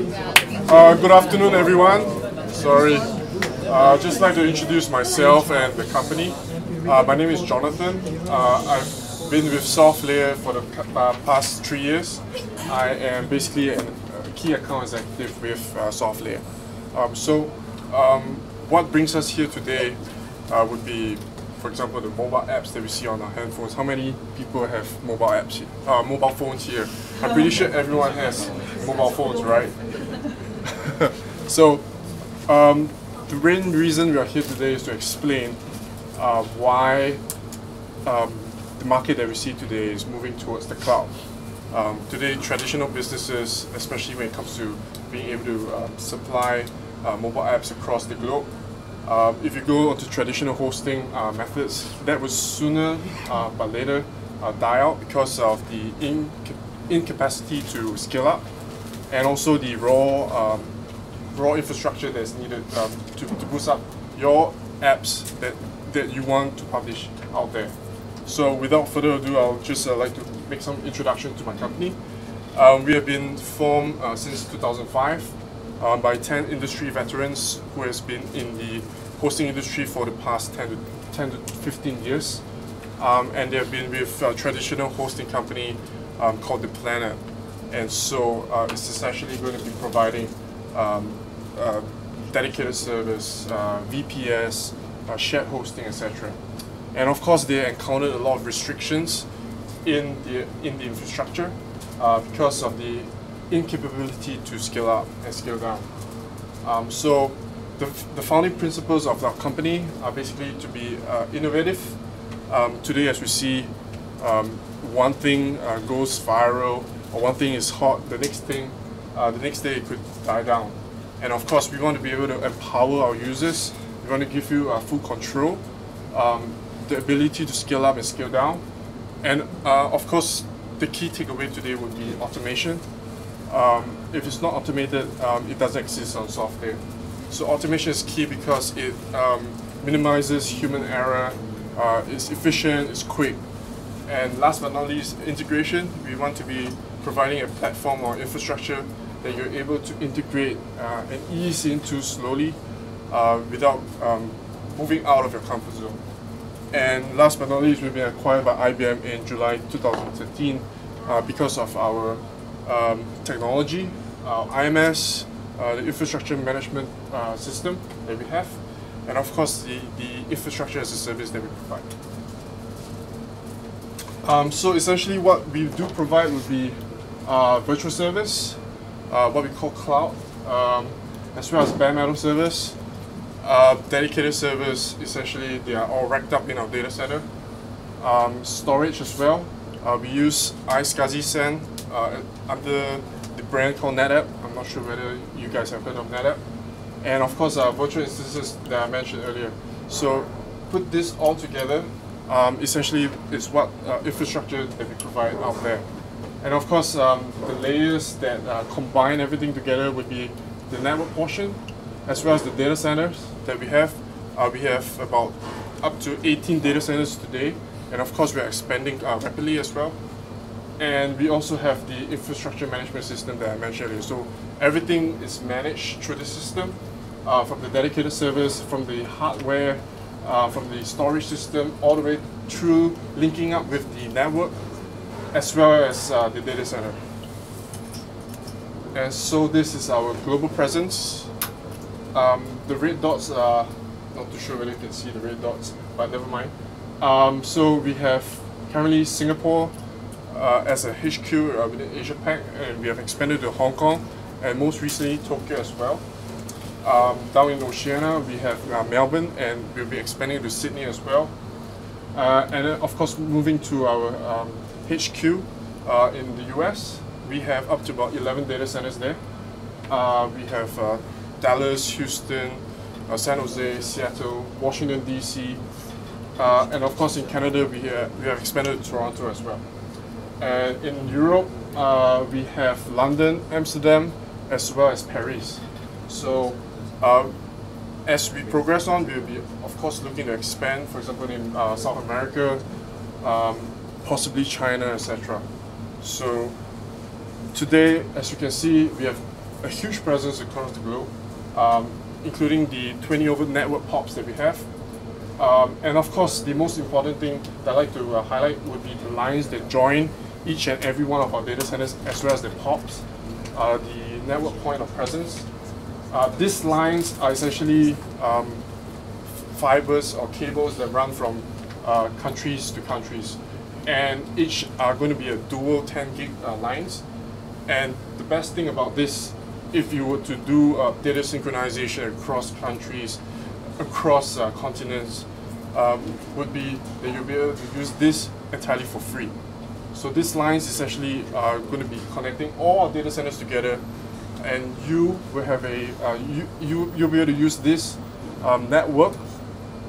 Uh, good afternoon, everyone. Sorry. Uh, I'd just like to introduce myself and the company. Uh, my name is Jonathan. Uh, I've been with SoftLayer for the uh, past three years. I am basically a key account executive with SoftLayer. Um, so, um, what brings us here today would be, for example, the mobile apps that we see on our handphones. How many people have mobile apps here? Uh, mobile phones here? I'm pretty sure everyone has mobile phones, right? so, um, the main reason we are here today is to explain uh, why um, the market that we see today is moving towards the cloud. Um, today, traditional businesses, especially when it comes to being able to um, supply uh, mobile apps across the globe, uh, if you go onto traditional hosting uh, methods, that would sooner uh, but later uh, die out because of the inca incapacity to scale up and also the raw um, raw infrastructure that's needed um, to, to boost up your apps that, that you want to publish out there. So without further ado, I'll just uh, like to make some introduction to my company. Um, we have been formed uh, since 2005 um, by 10 industry veterans who has been in the hosting industry for the past 10 to, 10 to 15 years. Um, and they have been with a traditional hosting company um, called The Planet. And so uh, it's essentially going to be providing um, uh, dedicated service, uh, VPS, uh, shared hosting, etc. And of course, they encountered a lot of restrictions in the in the infrastructure uh, because of the incapability to scale up and scale down. Um, so the, the founding principles of our company are basically to be uh, innovative. Um, today, as we see, um, one thing uh, goes viral or one thing is hot, the next thing, uh, the next day it could die down. And of course, we want to be able to empower our users. We want to give you uh, full control, um, the ability to scale up and scale down. And uh, of course, the key takeaway today would be automation. Um, if it's not automated, um, it doesn't exist on software. So automation is key because it um, minimizes human error, uh, it's efficient, it's quick. And last but not least, integration. We want to be providing a platform or infrastructure that you're able to integrate uh, and ease into slowly uh, without um, moving out of your comfort zone. And last but not least, we've been acquired by IBM in July 2013 uh, because of our um, technology, our IMS, uh, the infrastructure management uh, system that we have, and of course the, the infrastructure as a service that we provide. Um, so essentially what we do provide would be uh, virtual service, uh, what we call cloud, um, as well as bare metal service, uh, dedicated service, essentially they are all racked up in our data center. Um, storage as well, uh, we use iSCSI SAN uh, under the brand called NetApp. I'm not sure whether you guys have heard of NetApp. And of course, uh, virtual instances that I mentioned earlier. So put this all together, um, essentially is what uh, infrastructure that we provide out there. And of course, um, the layers that uh, combine everything together would be the network portion, as well as the data centers that we have. Uh, we have about up to 18 data centers today, and of course, we're expanding uh, rapidly as well. And we also have the infrastructure management system that I mentioned earlier. So everything is managed through the system, uh, from the dedicated servers, from the hardware, uh, from the storage system, all the way through linking up with the network as well as uh, the data center. And so this is our global presence. Um, the red dots are, not too sure whether you can see the red dots, but never mind. Um, so we have currently Singapore uh, as a HQ uh, within Asia Pac, and we have expanded to Hong Kong, and most recently Tokyo as well. Um, down in Oceania, we have uh, Melbourne, and we'll be expanding to Sydney as well. Uh, and then, of course, moving to our um, HQ uh, in the US. We have up to about 11 data centers there. Uh, we have uh, Dallas, Houston, uh, San Jose, Seattle, Washington DC, and of course in Canada we we have expanded to Toronto as well. And in Europe uh, we have London, Amsterdam, as well as Paris. So as we progress on, we'll be of course looking to expand, for example in South America, um, possibly China, etc. So today, as you can see, we have a huge presence across the globe, um, including the 20 over network POPs that we have. Um, and of course, the most important thing that I'd like to uh, highlight would be the lines that join each and every one of our data centers, as well as the POPs, uh, the network point of presence. Uh, these lines are essentially um, fibers or cables that run from uh, countries to countries. And each are going to be a dual 10 gig uh, lines. And the best thing about this, if you were to do uh, data synchronization across countries, across uh, continents, um, would be that you'll be able to use this entirely for free. So these lines essentially are going to be connecting all our data centers together and you will have a, uh, you, you, you'll be able to use this um, network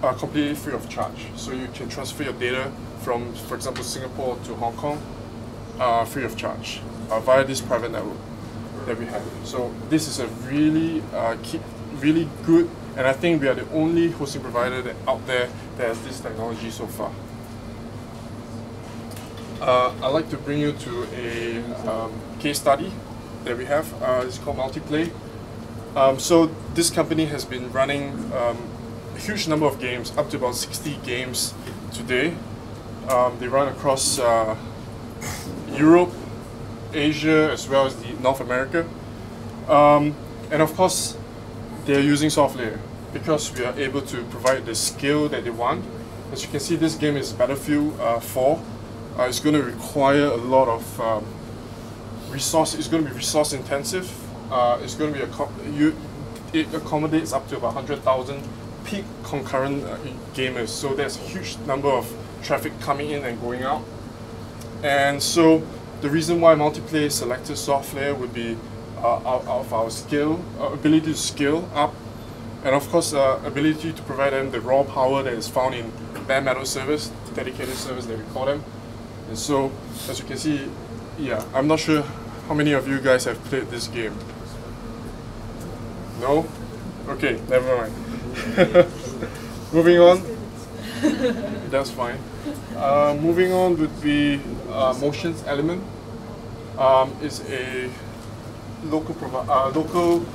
uh, completely free of charge. So you can transfer your data from, for example, Singapore to Hong Kong uh, free of charge uh, via this private network that we have. So this is a really, uh, keep, really good, and I think we are the only hosting provider that, out there that has this technology so far. Uh, I'd like to bring you to a um, case study that we have. Uh, it's called Multiplay. Um, so this company has been running um, a huge number of games, up to about 60 games today. Um, they run across uh, Europe, Asia, as well as the North America. Um, and of course, they're using SoftLayer because we are able to provide the scale that they want. As you can see, this game is Battlefield uh, 4. Uh, it's going to require a lot of um, resource. It's going to be resource intensive. Uh, it's going to be a you, it accommodates up to about 100,000 peak concurrent uh, gamers. So there's a huge number of traffic coming in and going out. And so the reason why Multiplay selected SoftLayer would be uh, out, of our scale, uh, ability to scale up, and of course uh, ability to provide them the raw power that is found in bare metal service, dedicated service that we call them. And so, as you can see, yeah, I'm not sure how many of you guys have played this game. No? Okay, never mind. moving on. That's fine. Uh, moving on would be uh, Motion Elements. Um, is a local uh, local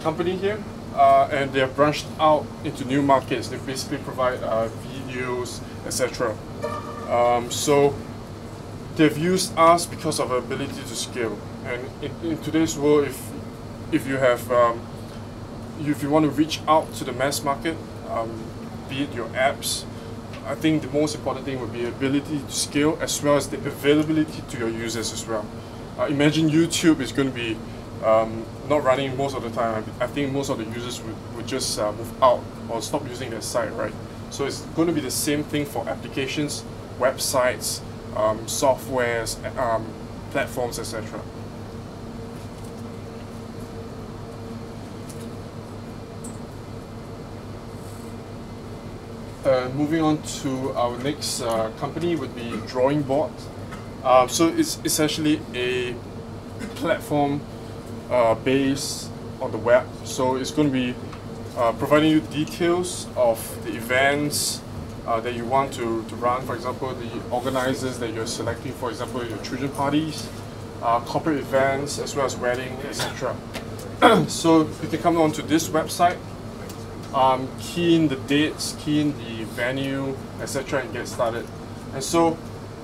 company here, uh, and they have branched out into new markets. They basically provide uh, videos, etc. Um, so they've used us because of our ability to scale. And in, in today's world, if if you have um, if you want to reach out to the mass market, um, be it your apps, I think the most important thing would be ability to scale as well as the availability to your users as well. Uh, imagine YouTube is going to be um, not running most of the time. I think most of the users would, would just uh, move out or stop using their site, right? So it's going to be the same thing for applications, websites, um, softwares, um, platforms, etc. Uh, moving on to our next uh, company would be Drawing Board. Uh, so it's essentially a platform uh, based on the web. So it's going to be uh, providing you details of the events, uh, that you want to, to run, for example, the organizers that you're selecting, for example, your children parties, uh, corporate events, as well as weddings, etc. so you can come on to this website, um, key in the dates, key in the venue, etc., and get started. And so,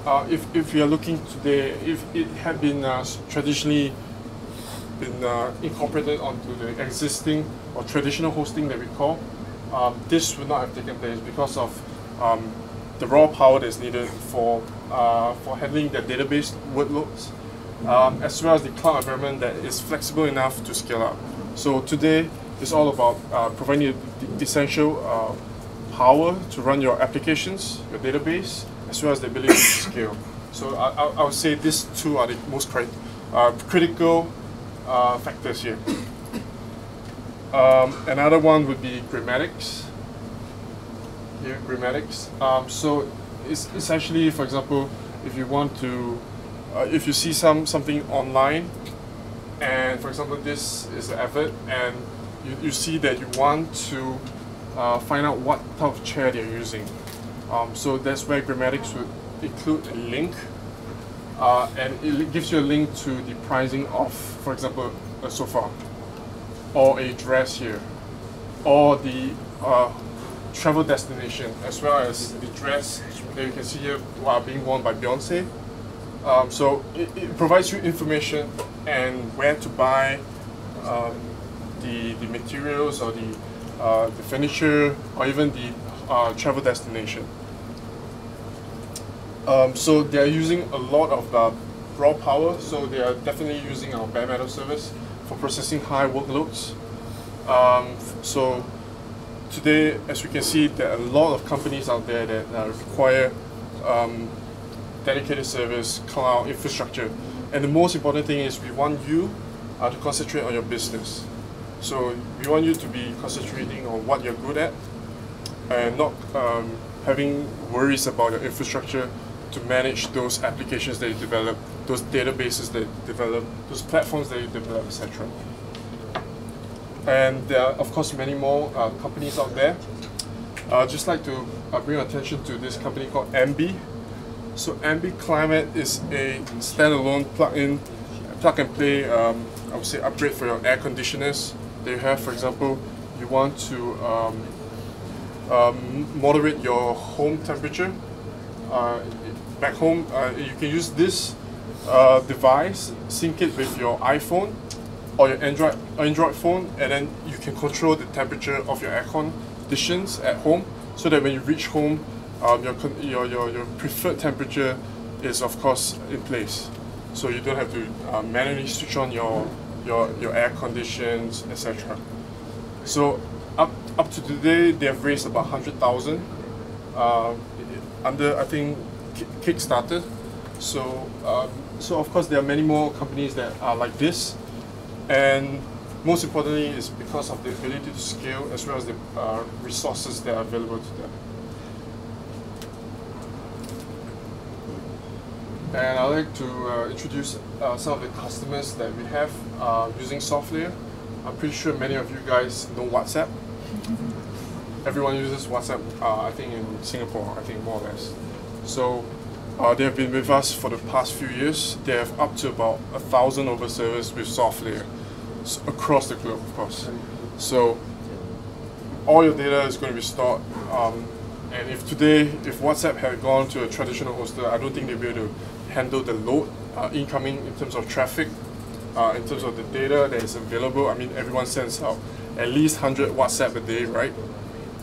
uh, if, if you're looking today, if it had been uh, traditionally been uh, incorporated onto the existing or traditional hosting that we call, um, this would not have taken place because of um, the raw power that's needed for uh, for handling the database workloads, um, as well as the cloud environment that is flexible enough to scale up. So today is all about uh, providing the essential uh, power to run your applications, your database, as well as the ability to scale. So I, I, I, would say these two are the most uh, critical uh, factors here. Um, another one would be Grammatix here, Grammatix. Um, so it's essentially, for example, if you want to, uh, if you see some something online, and for example, this is an advert, and you, you see that you want to uh, find out what type of chair they're using. Um, so that's where Grammatix would include a link, uh, and it gives you a link to the pricing of, for example, a sofa, or a dress here, or the uh, travel destination, as well as the dress that you can see here uh, being worn by Beyonce. Um, so it, it, provides you information and where to buy um, the, the materials or the, uh, the furniture or even the uh, travel destination. Um, so they're using a lot of the raw power, so they are definitely using our bare metal service for processing high workloads. Um, so today, as we can see, there are a lot of companies out there that uh, require um, dedicated service, cloud infrastructure. And the most important thing is we want you uh, to concentrate on your business. So we want you to be concentrating on what you're good at and not um, having worries about your infrastructure to manage those applications that you develop, those databases that you develop, those platforms that you develop, etc. And there are, of course, many more uh, companies out there. I'd just like to uh, bring attention to this company called Ambi. So Ambi Climate is a standalone plug-in, plug-and-play, um, I would say, upgrade for your air conditioners. They have, for example, you want to um, um, moderate your home temperature. Uh, back home, uh, you can use this uh, device, sync it with your iPhone or your Android Android phone, and then you can control the temperature of your air conditions at home, so that when you reach home, um, your, your your your preferred temperature is of course in place. So you don't have to uh, manually switch on your your your air conditions, etc. So up up to today, they have raised about hundred thousand. Uh, under I think Kickstarter. So, um, so of course there are many more companies that are like this, and most importantly is because of the ability to scale as well as the uh, resources that are available to them. And I'd like to uh, introduce uh, some of the customers that we have uh, using SoftLayer. I'm pretty sure many of you guys know WhatsApp. Everyone uses WhatsApp, uh, I think in Singapore, I think more or less. So uh, they have been with us for the past few years. They have up to about a thousand over servers with SoftLayer across the globe, of course. So all your data is going to be stored. Um, and if today, if WhatsApp had gone to a traditional hoster, I don't think they'd be able to handle the load uh, incoming in terms of traffic, uh, in terms of the data that is available. I mean, everyone sends out at least 100 WhatsApp a day, right?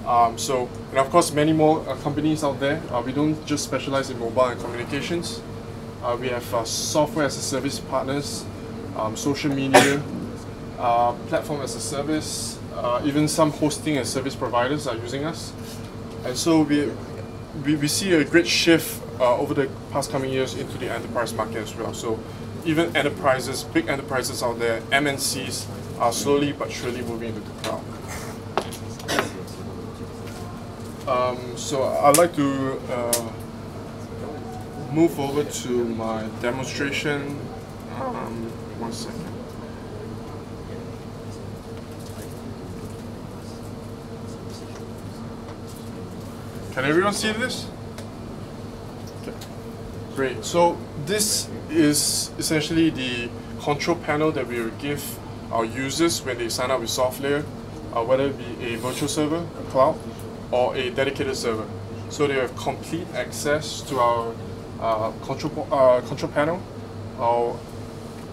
Um, so, and of course, many more uh, companies out there. Uh, we don't just specialize in mobile and communications. Uh, we have uh, software as a service partners, um, social media, uh, platform as a service, uh, even some hosting and service providers are using us. And so we, we, we see a great shift over the past coming years into the enterprise market as well. So even enterprises, big enterprises out there, MNCs, are slowly but surely moving into the cloud. Um, so I'd like to uh, move over to my demonstration. Um, one second. Can everyone see this? Okay. Great. So this is essentially the control panel that we will give our users when they sign up with SoftLayer, uh, whether it be a virtual server, a cloud, or a dedicated server. So they have complete access to our uh, control, uh, control panel. Uh,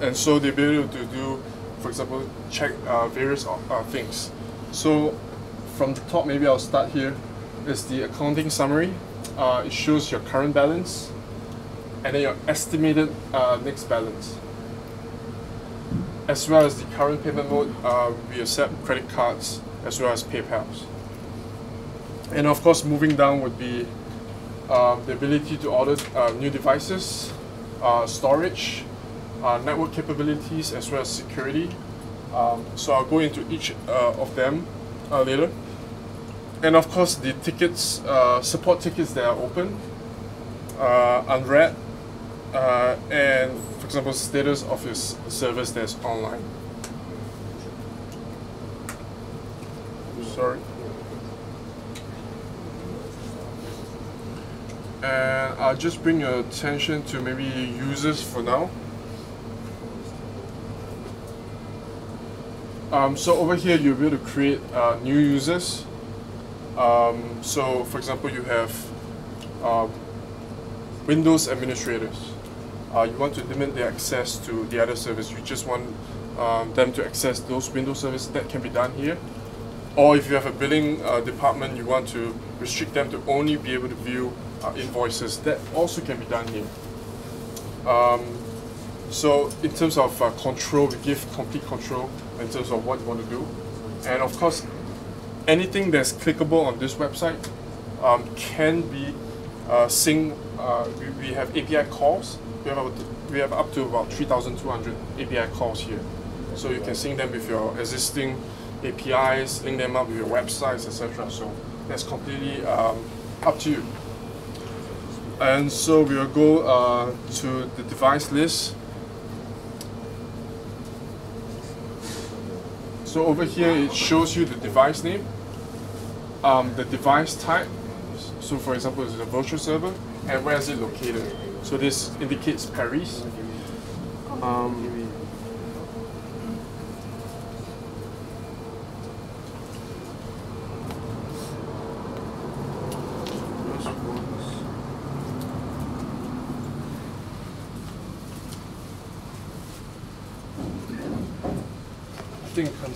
and so they'll able to do, for example, check uh, various uh, things. So from the top, maybe I'll start here, is the accounting summary. Uh, it shows your current balance and then your estimated next balance as well as the current payment mode, uh, we accept credit cards as well as PayPal's. And of course, moving down would be uh, the ability to order uh, new devices, uh, storage, uh, network capabilities, as well as security. Um, so I'll go into each uh, of them uh, later. And of course, the tickets, support tickets that are open, unread, and for example, status of his service that's online. Sorry. And I'll just bring your attention to maybe users for now. Um, so over here, you'll be able to create uh, new users. Um, so for example, you have uh, Windows administrators. Uh, you want to limit their access to the other service. You just want um, them to access those Windows services. That can be done here. Or if you have a billing uh, department, you want to restrict them to only be able to view uh, invoices. That also can be done here. Um, so in terms of uh, control, we give complete control in terms of what you want to do. And of course, anything that's clickable on this website um, can be uh. Uh, we, we have API calls. We have, about, we have up to about 3,200 API calls here. So you can sync them with your existing APIs, link them up with your websites, etc. So that's completely um, up to you. And so we will go uh, to the device list. So over here it shows you the device name, um, the device type. So for example, it's a virtual server, and where is it located? So this indicates Paris. Um,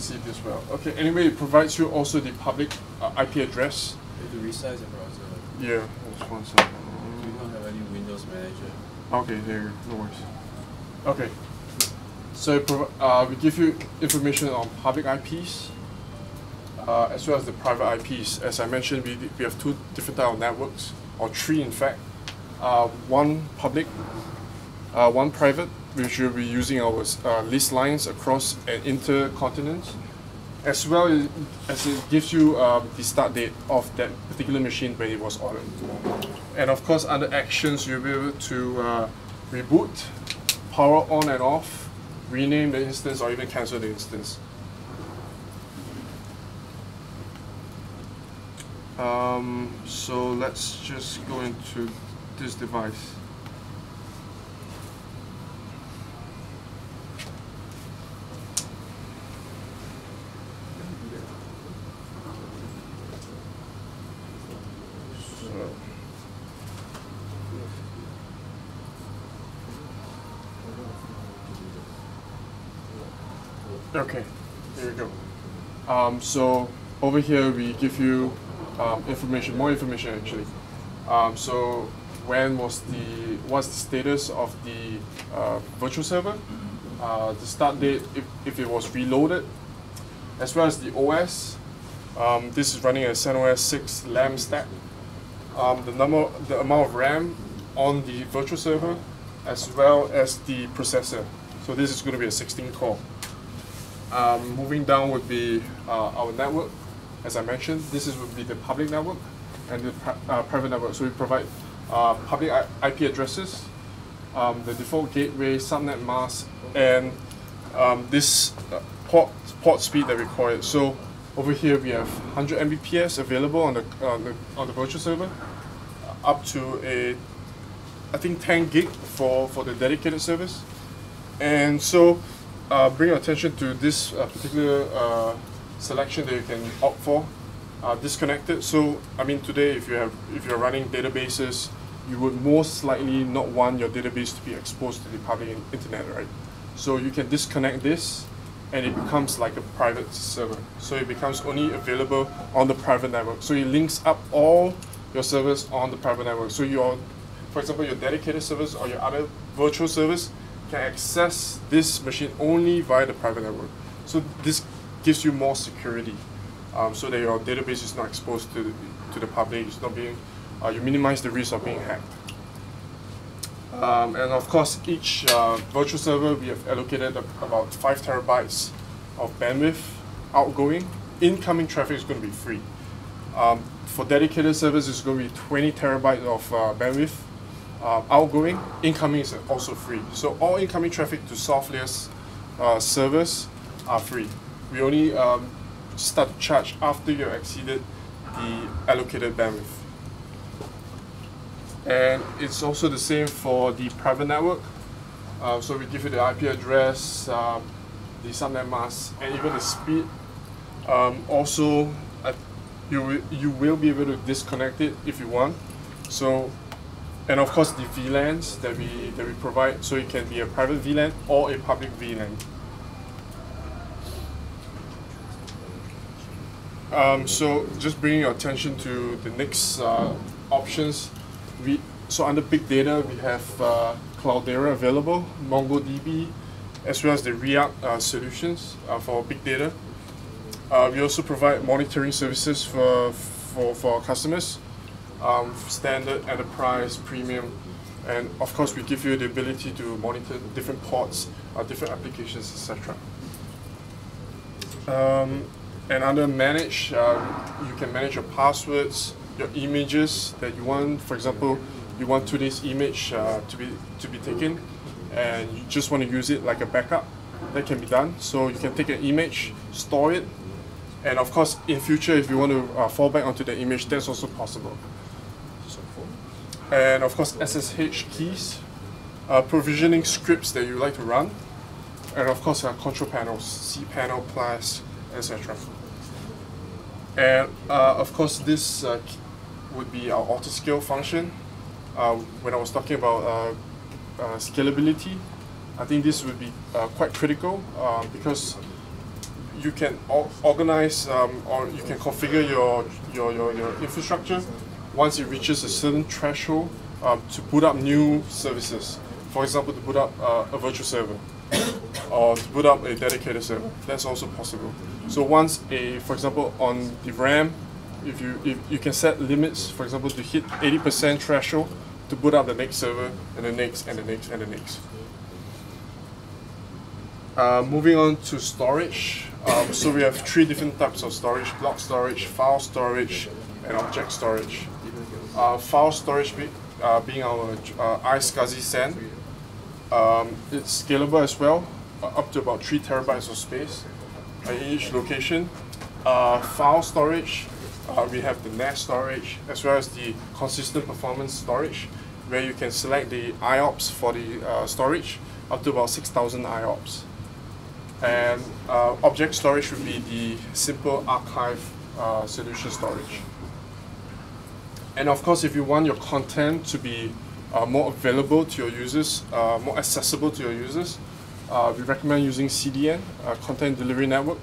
I think I see this well. Okay, anyway, it provides you also the public uh, IP address. To resize the browser, Yeah, just one second. do you not have any Windows Manager? Okay, there, no worries. Okay, so it uh, we give you information on public IPs uh, as well as the private IPs. As I mentioned, we, we have two different type of networks, or three in fact. Uh, one public, uh, one private, which will be using our uh, list lines across an intercontinent, as well as, as it gives you um, the start date of that particular machine when it was ordered. And of course, under actions, you'll be able to uh, reboot, power on and off, rename the instance, or even cancel the instance. Um, so let's just go into this device. Okay, there we go. Um, so over here we give you um, information, more information actually. Um, so when was the, what's the status of the uh, virtual server? Uh, the start date, if, if it was reloaded, as well as the OS. Um, this is running a CentOS 6 LAMP stack. Um, the number, the amount of RAM on the virtual server, as well as the processor. So this is going to be a 16 core. Um, moving down would be uh, our network. As I mentioned, this is would be the public network and the pri- uh, private network. So we provide uh, public IP addresses, um, the default gateway, subnet mask, and um, this uh, port port speed that we call it. So over here we have 100 Mbps available on the on the, on the virtual server, uh, up to a I think 10 gig for for the dedicated service, and so uh, bring your attention to this uh, particular uh, selection that you can opt for. Uh, disconnected. So I mean today, if you have if you're running databases, you would most likely not want your database to be exposed to the public internet, right? So you can disconnect this, and it becomes like a private server. So it becomes only available on the private network. So it links up all your servers on the private network. So your, for example, your dedicated servers or your other virtual servers can access this machine only via the private network. So this gives you more security, um, so that your database is not exposed to the, to the public. It's not being, uh, you minimize the risk of being hacked. Um, and of course, each uh, virtual server we have allocated about five terabytes of bandwidth outgoing. Incoming traffic is going to be free. Um, for dedicated servers, it's going to be 20 terabytes of uh, bandwidth uh, outgoing. Incoming is also free. So all incoming traffic to SoftLayer's uh, servers are free. We only um, start to charge after you've exceeded the allocated bandwidth. And it's also the same for the private network. Uh, so we give you the IP address, um, the subnet mask, and even the speed. Um, also, uh, you you will be able to disconnect it if you want. So, and of course the VLANs that we that we provide. So it can be a private VLAN or a public VLAN. Um, so just bringing your attention to the next uh, options. We so under big data we have uh, Cloudera available, MongoDB, as well as the Riak uh, solutions uh, for big data. Uh, we also provide monitoring services for for, for our customers, um, standard, enterprise, premium, and of course we give you the ability to monitor different ports, uh, different applications, etc. Um, and under manage, uh, you can manage your passwords, your images that you want. For example, you want today's image uh, to be to be taken, and you just want to use it like a backup. That can be done. So you can take an image, store it, and of course, in future, if you want to uh, fall back onto the image, that's also possible. And of course, SSH keys, uh, provisioning scripts that you like to run, and of course, uh, control panels, cPanel plus, etc. And uh, of course, this uh, would be our auto scale function. Uh, when I was talking about uh, uh, scalability, I think this would be quite critical uh, because you can organize um, or you can configure your, your, your, your infrastructure once it reaches a certain threshold um, to put up new services. For example, to put up uh, a virtual server or to put up a dedicated server. That's also possible. So once a, for example, on the RAM, if you if you can set limits, for example, to hit 80% threshold to boot up the next server and the next and the next and the next. Uh, moving on to storage. Um, so we have three different types of storage: block storage, file storage, and object storage. Uh, file storage be, uh, being our uh, iSCSI SAN. Um, it's scalable as well, uh, up to about three terabytes of space uh, in each location. Uh, file storage, we have the NAS storage as well as the consistent performance storage, where you can select the IOPS for the storage up to about 6,000 IOPS. And object storage would be the simple archive solution storage. And of course, if you want your content to be uh, more available to your users, uh, more accessible to your users, uh, we recommend using CDN, uh, Content Delivery Network.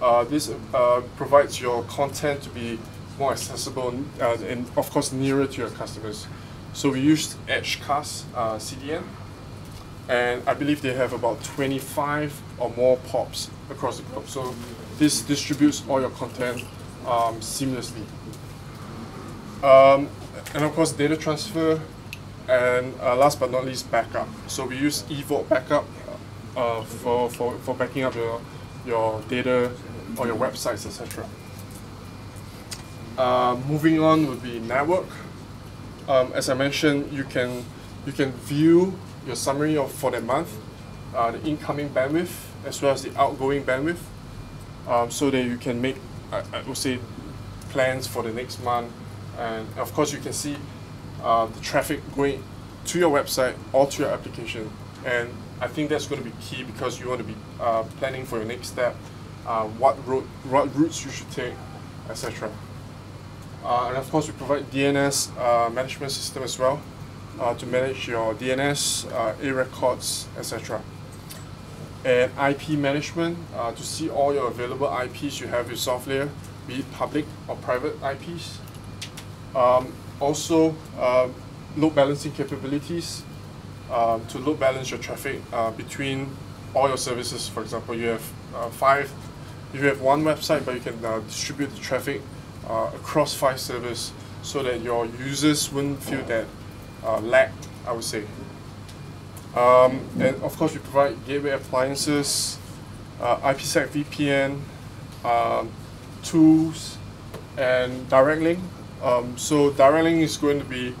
Uh, this uh, provides your content to be more accessible and, and, of course, nearer to your customers. So we used Edgecast CDN, and I believe they have about 25 or more POPs across the globe. So this distributes all your content um, seamlessly. Um, and of course, data transfer, and uh, last but not least, backup. So we use eVault backup uh, for, for, for backing up your, your data or your websites, etc. Uh, moving on would be network. Um, as I mentioned, you can you can view your summary of for that month, uh, the incoming bandwidth as well as the outgoing bandwidth, um, so that you can make I, I would say plans for the next month, and of course you can see uh, the traffic going to your website or to your application, and I think that's going to be key because you want to be uh, planning for your next step, uh, what road what routes you should take, etc. Uh, and of course, we provide DNS uh, management system as well uh, to manage your DNS, A records, etc. And IP management to see all your available IPs you have with SoftLayer, be it public or private IPs. Um, also, uh, load balancing capabilities um, to load balance your traffic uh, between all your services. For example, you have uh, five, if you have one website, but you can uh, distribute the traffic uh, across five servers so that your users wouldn't feel that uh, lag, I would say. Um, and of course, we provide gateway appliances, uh, IPsec VPN, um, tools, and direct link. Um, so direct link is going to be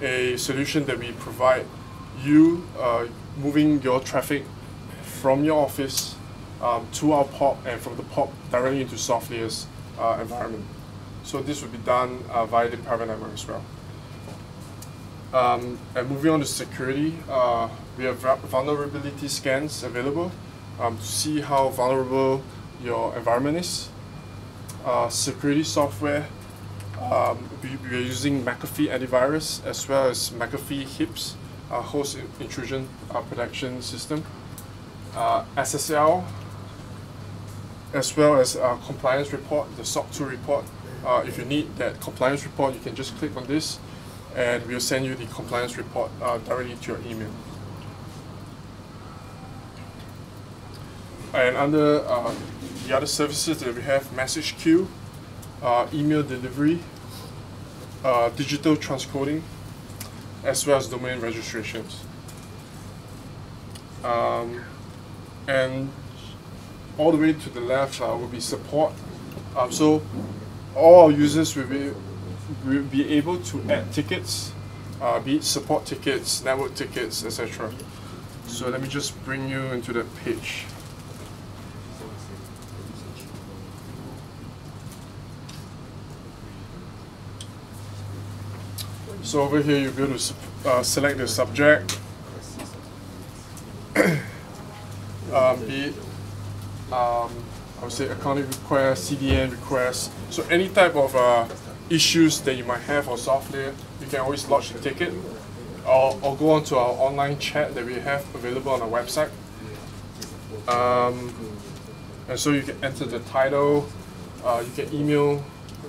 a solution that we provide you uh, moving your traffic from your office um, to our POP and from the POP directly into SoftLayer's uh, environment. So this would be done uh, via the private network as well. Um, and moving on to security, uh, we have vulnerability scans available um, to see how vulnerable your environment is. Uh, security software, um, we, we are using McAfee antivirus as well as McAfee HIPS, uh, host intrusion uh, protection system. Uh, SSL, as well as a compliance report, the SOC 2 report. Uh, if you need that compliance report, you can just click on this and we'll send you the compliance report uh, directly to your email. And under uh, the other services that we have, message queue, uh, email delivery, uh, digital transcoding, as well as domain registrations. Um, and all the way to the left uh, will be support. Um, so all users will be, will be able to add tickets, uh, be it support tickets, network tickets, etc. So let me just bring you into that page. So over here, be able to uh, select the subject, um, be it, um, I would say accounting request, CDN request. So any type of uh, issues that you might have or software, you can always lodge a ticket or, or go on to our online chat that we have available on our website. Um, and so you can enter the title, uh, you can email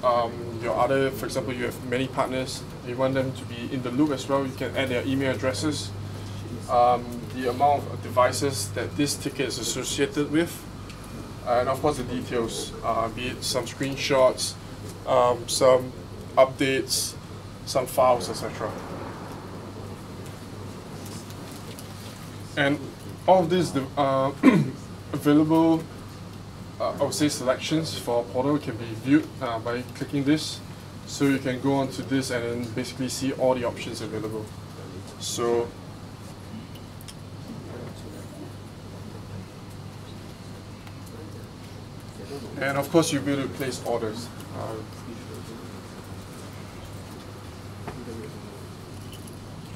um, your other, for example, you have many partners, you want them to be in the loop as well, you can add their email addresses, um, the amount of devices that this ticket is associated with, and of course the details, uh, be it some screenshots, um, some updates, some files, etc. And all of this uh, available, uh, I would say selections for portal can be viewed uh, by clicking this. So you can go onto this and then basically see all the options available. So And of course, you'll be able to place orders. Uh,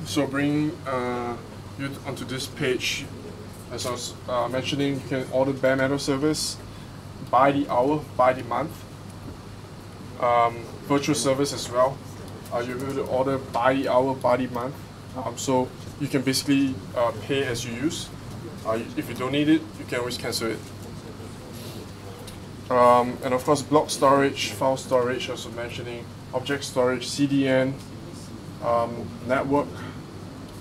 so bring uh, you onto this page. As I was uh, mentioning, you can order bare metal service by the hour, by the month. Um, virtual service as well. Uh, you'll be able to order by the hour, by the month. Um, so you can basically uh, pay as you use. Uh, if you don't need it, you can always cancel it. Um, and of course, block storage, file storage, also mentioning object storage, CDN, um, network,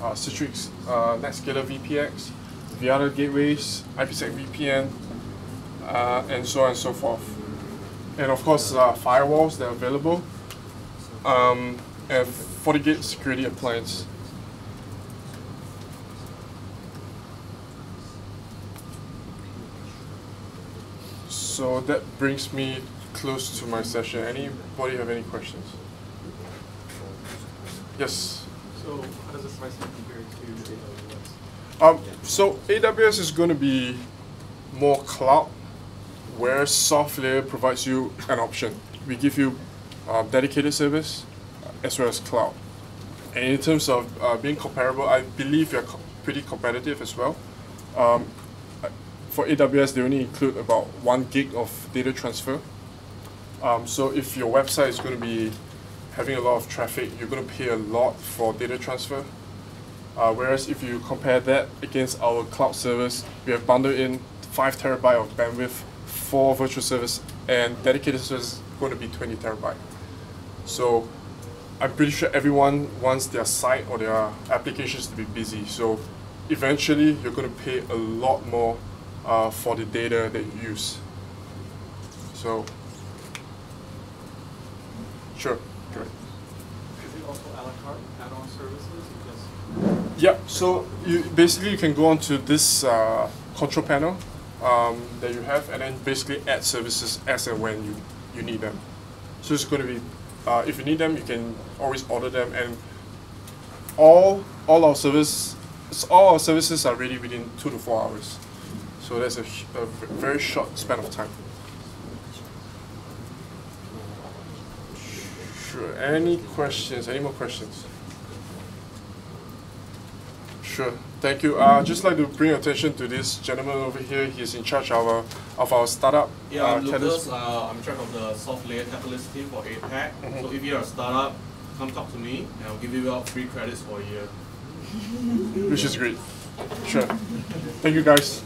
uh, Citrix uh, NetScaler VPX, Vyatta gateways, IPsec VPN, uh, and so on and so forth. And of course, uh, firewalls that are available, um, and FortiGate security appliance. So that brings me close to my session. Anybody have any questions? Yes. So how does the pricing compare to AWS? Um, so AWS is going to be more cloud, where SoftLayer provides you an option. We give you uh, dedicated service as well as cloud. And in terms of uh, being comparable, I believe you're co pretty competitive as well. Um, for AWS, they only include about one gig of data transfer. Um, so if your website is going to be having a lot of traffic, you're going to pay a lot for data transfer. Uh, whereas if you compare that against our cloud service, we have bundled in 5 terabyte of bandwidth for virtual service and dedicated service is going to be 20 terabyte. So I'm pretty sure everyone wants their site or their applications to be busy. So eventually you're going to pay a lot more uh, for the data that you use. So, sure, great. Is it also a la carte add-on services? Yeah, so you basically you can go onto this uh, control panel um, that you have and then basically add services as and when you, you need them. So it's going to be, uh, if you need them, you can always order them and all all our service, all our services are ready within two to four hours. So that's a, a very short span of time. Sure. Any questions? Any more questions? Sure. Thank you. Uh, just like to bring attention to this gentleman over here. He's in charge of our of our startup. Yeah, uh, I'm Lucas. Uh, I'm in charge of the SoftLayer catalyst team for APAC. Mhm. So if you're a startup, come talk to me, and I'll give you out free credits for a year. which is great. Sure. Thank you guys.